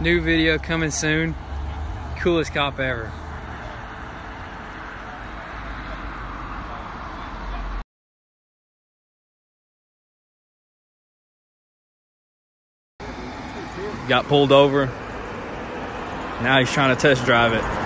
New video coming soon. Coolest cop ever. Got pulled over. Now he's trying to test drive it.